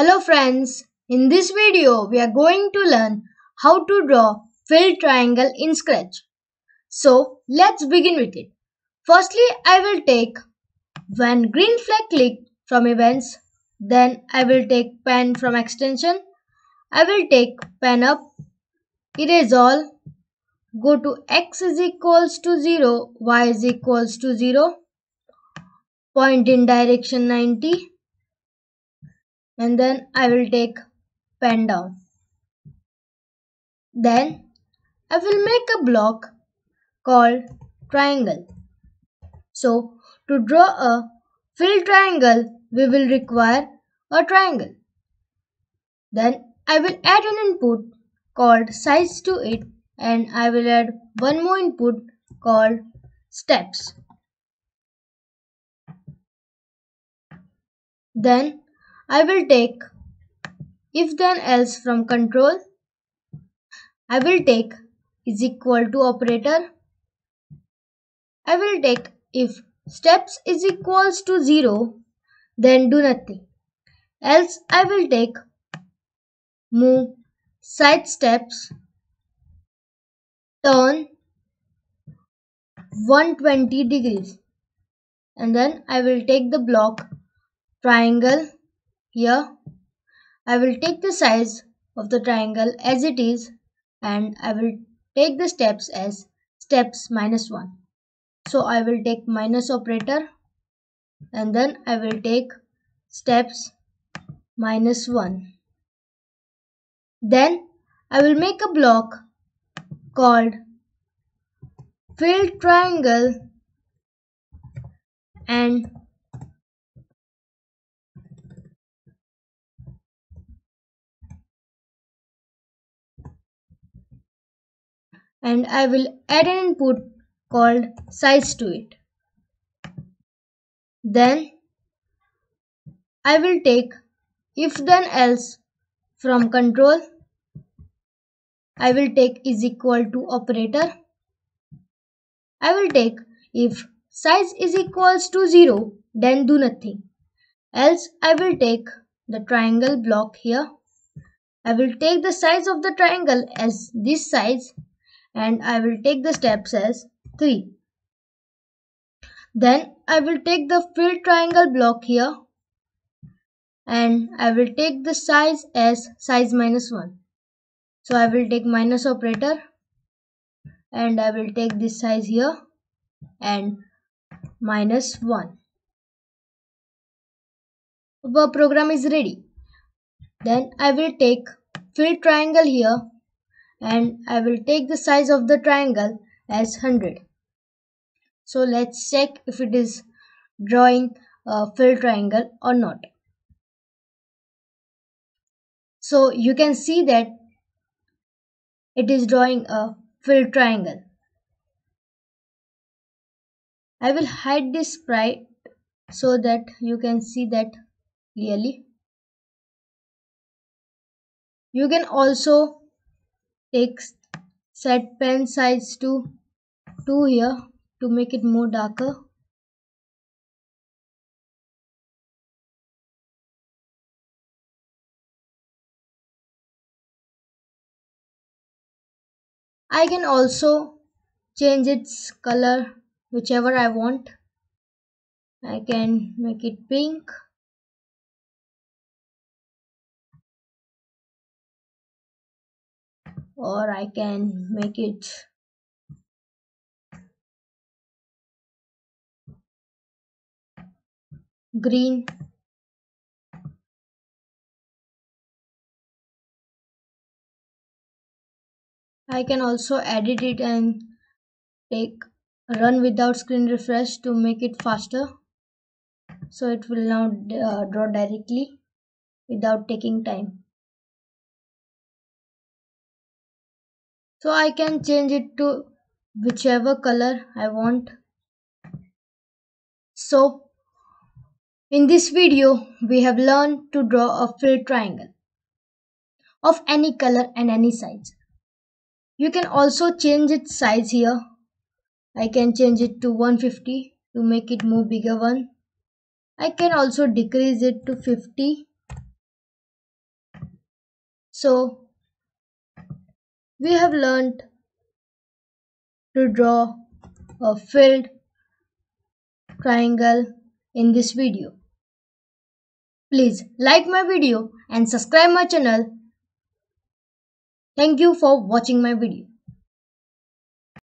Hello friends, in this video we are going to learn how to draw filled triangle in Scratch. So let's begin with it. Firstly I will take when green flag click from events, then I will take pen from extension, I will take pen up, erase all, go to x is equals to 0, y is equals to 0, point in direction 90, and then I will take pen down. Then I will make a block called triangle. So to draw a filled triangle we will require a triangle. Then I will add an input called size to it and I will add one more input called steps. Then I will take if then else from control. I will take is equal to operator. I will take if steps is equals to 0 then do nothing. Else I will take move size steps turn 120 degrees and then I will take the block triangle here I will take the size of the triangle as it is and I will take the steps as steps minus 1. So I will take minus operator and then I will take steps minus 1. Then I will make a block called filled triangle and and I will add an input called size to it. Then I will take if then else from control I will take is equal to operator. I will take if size is equals to 0 then do nothing. Else I will take the triangle block here. I will take the size of the triangle as this size and I will take the steps as 3. Then I will take the fill triangle block here and I will take the size as size minus 1. So I will take minus operator and I will take this size here and minus 1. Our program is ready. Then I will take fill triangle here and I will take the size of the triangle as 100. So let's check if it is drawing a fill triangle or not. So you can see that it is drawing a fill triangle. I will hide this sprite so that you can see that clearly. You can also take set pen size to 2 here to make it more darker. I can also change its color whichever I want. I can make it pink or I can make it. Green. I can also edit it and take run without screen refresh to make it faster. So it will now uh, draw directly without taking time so I can change it to whichever color I want. So in this video we have learned to draw a filled triangle of any color and any size. You can also change its size here. I can change it to 150 to make it more bigger one. I can also decrease it to 50 So, we have learned to draw a filled triangle in this video. Please like my video and subscribe my channel. Thank you for watching my video.